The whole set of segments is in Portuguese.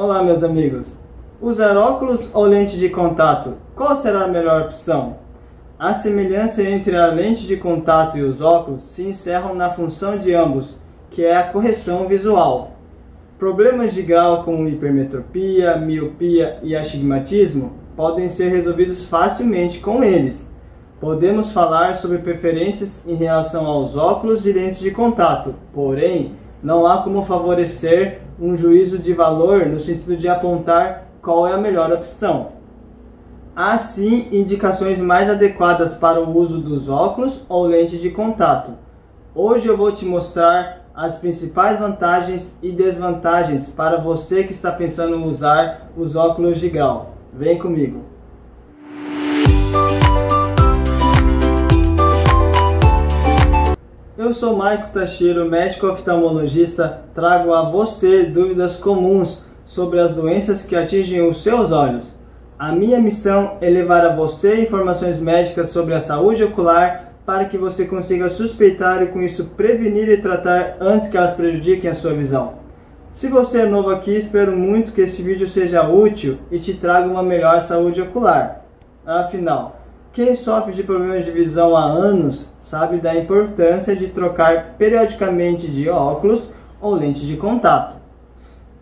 Olá, meus amigos. Usar óculos ou lente de contato? Qual será a melhor opção? A semelhança entre a lente de contato e os óculos se encerram na função de ambos, que é a correção visual. Problemas de grau como hipermetropia, miopia e astigmatismo podem ser resolvidos facilmente com eles. Podemos falar sobre preferências em relação aos óculos e lentes de contato, porém, não há como favorecer um juízo de valor no sentido de apontar qual é a melhor opção. Há sim indicações mais adequadas para o uso dos óculos ou lente de contato. Hoje eu vou te mostrar as principais vantagens e desvantagens para você que está pensando em usar os óculos de grau. Vem comigo! Eu sou Maico Tashiro, médico oftalmologista. Trago a você dúvidas comuns sobre as doenças que atingem os seus olhos. A minha missão é levar a você informações médicas sobre a saúde ocular para que você consiga suspeitar e com isso prevenir e tratar antes que elas prejudiquem a sua visão. Se você é novo aqui, espero muito que esse vídeo seja útil e te traga uma melhor saúde ocular. Afinal, quem sofre de problemas de visão há anos sabe da importância de trocar periodicamente de óculos ou lente de contato.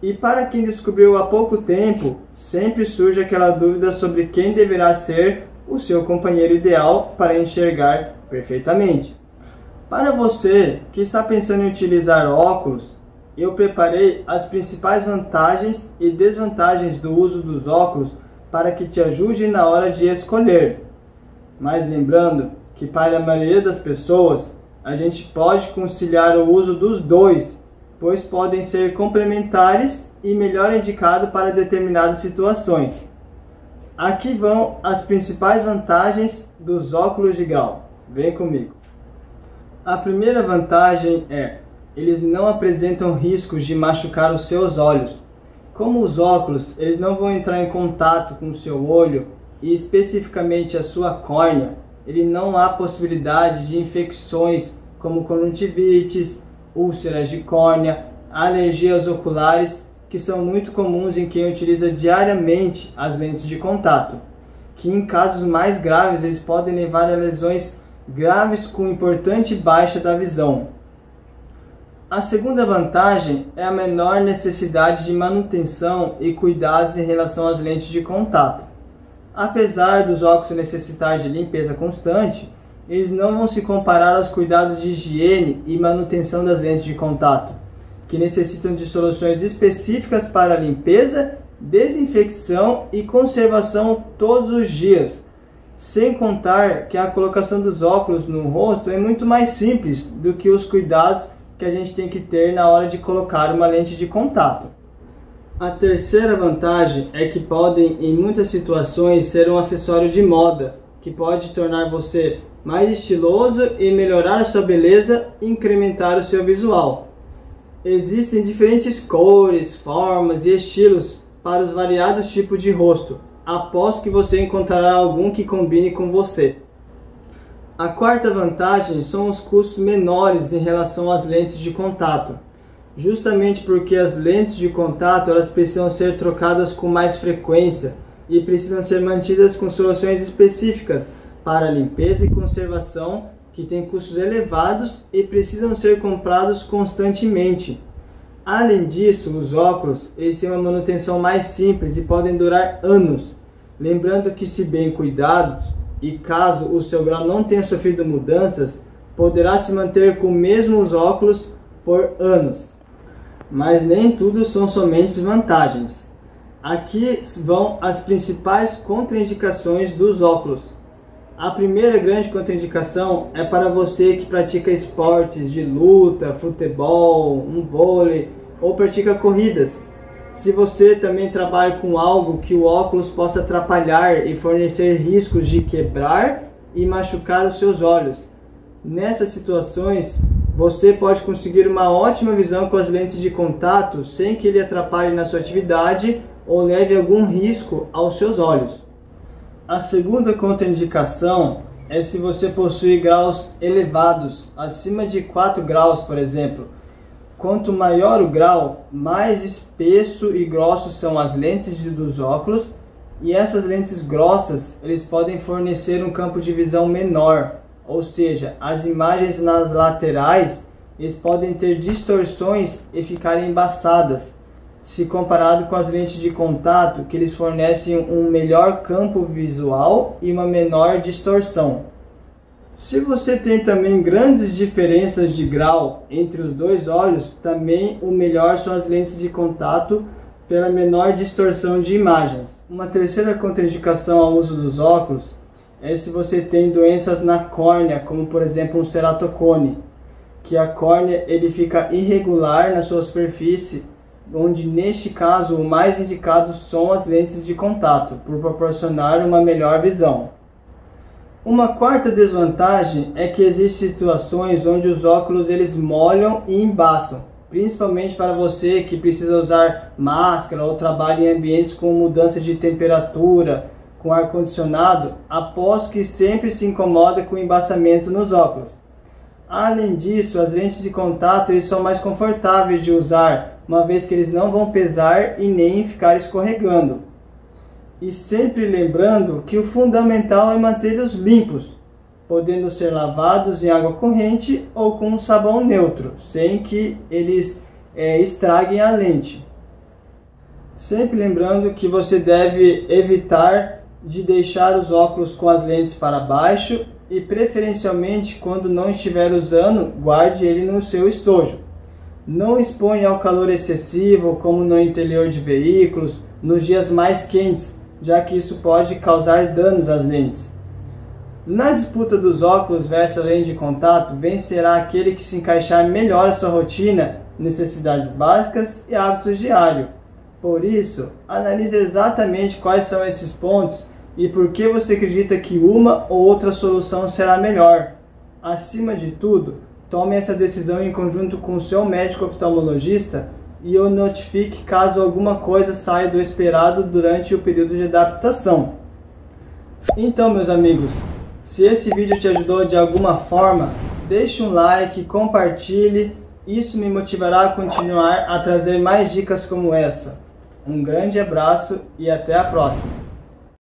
E para quem descobriu há pouco tempo, sempre surge aquela dúvida sobre quem deverá ser o seu companheiro ideal para enxergar perfeitamente. Para você que está pensando em utilizar óculos, eu preparei as principais vantagens e desvantagens do uso dos óculos para que te ajude na hora de escolher. Mas lembrando que para a maioria das pessoas a gente pode conciliar o uso dos dois, pois podem ser complementares e melhor indicado para determinadas situações. Aqui vão as principais vantagens dos óculos de grau. Vem comigo. A primeira vantagem é eles não apresentam riscos de machucar os seus olhos. Como os óculos, eles não vão entrar em contato com o seu olho e especificamente a sua córnea, ele não há possibilidade de infecções como conjuntivites, úlceras de córnea, alergias oculares, que são muito comuns em quem utiliza diariamente as lentes de contato, que em casos mais graves eles podem levar a lesões graves com importante baixa da visão. A segunda vantagem é a menor necessidade de manutenção e cuidados em relação às lentes de contato. Apesar dos óculos necessitar de limpeza constante, eles não vão se comparar aos cuidados de higiene e manutenção das lentes de contato, que necessitam de soluções específicas para limpeza, desinfecção e conservação todos os dias. Sem contar que a colocação dos óculos no rosto é muito mais simples do que os cuidados que a gente tem que ter na hora de colocar uma lente de contato. A terceira vantagem é que podem, em muitas situações, ser um acessório de moda, que pode tornar você mais estiloso e melhorar sua beleza e incrementar o seu visual. Existem diferentes cores, formas e estilos para os variados tipos de rosto. Aposto que você encontrará algum que combine com você. A quarta vantagem são os custos menores em relação às lentes de contato justamente porque as lentes de contato elas precisam ser trocadas com mais frequência e precisam ser mantidas com soluções específicas para limpeza e conservação que têm custos elevados e precisam ser comprados constantemente. Além disso, os óculos eles têm uma manutenção mais simples e podem durar anos. Lembrando que se bem cuidados e caso o seu grau não tenha sofrido mudanças, poderá se manter com mesmos óculos por anos mas nem tudo são somente vantagens. Aqui vão as principais contraindicações dos óculos. A primeira grande contraindicação é para você que pratica esportes de luta, futebol, um vôlei ou pratica corridas. Se você também trabalha com algo que o óculos possa atrapalhar e fornecer riscos de quebrar e machucar os seus olhos. Nessas situações, você pode conseguir uma ótima visão com as lentes de contato sem que ele atrapalhe na sua atividade ou leve algum risco aos seus olhos. A segunda contraindicação é se você possui graus elevados, acima de 4 graus, por exemplo. quanto maior o grau, mais espesso e grosso são as lentes dos óculos, e essas lentes grossas, eles podem fornecer um campo de visão menor, ou seja, as imagens nas laterais, eles podem ter distorções e ficarem embaçadas, se comparado com as lentes de contato, que eles fornecem um melhor campo visual e uma menor distorção. Se você tem também grandes diferenças de grau entre os dois olhos, também o melhor são as lentes de contato pela menor distorção de imagens. Uma terceira contraindicação ao uso dos óculos é se você tem doenças na córnea, como por exemplo um ceratocone, que a córnea ele fica irregular na sua superfície, onde neste caso o mais indicado são as lentes de contato, por proporcionar uma melhor visão. Uma quarta desvantagem é que existem situações onde os óculos eles molham e embaçam, principalmente para você que precisa usar máscara ou trabalha em ambientes com mudança de temperatura, com ar condicionado, aposto que sempre se incomoda com o embaçamento nos óculos. Além disso, as lentes de contato eles são mais confortáveis de usar, uma vez que eles não vão pesar e nem ficar escorregando e sempre lembrando que o fundamental é mantê-los limpos, podendo ser lavados em água corrente ou com um sabão neutro, sem que eles é, estraguem a lente. Sempre lembrando que você deve evitar de deixar os óculos com as lentes para baixo e preferencialmente quando não estiver usando, guarde ele no seu estojo. Não exponha ao calor excessivo, como no interior de veículos, nos dias mais quentes, já que isso pode causar danos às lentes. Na disputa dos óculos versus lente de contato, vencerá aquele que se encaixar melhor a sua rotina, necessidades básicas e hábitos diários. Por isso, analise exatamente quais são esses pontos e por que você acredita que uma ou outra solução será melhor. Acima de tudo, tome essa decisão em conjunto com o seu médico oftalmologista e o notifique caso alguma coisa saia do esperado durante o período de adaptação. Então, meus amigos, se esse vídeo te ajudou de alguma forma, deixe um like, compartilhe, isso me motivará a continuar a trazer mais dicas como essa. Um grande abraço e até a próxima!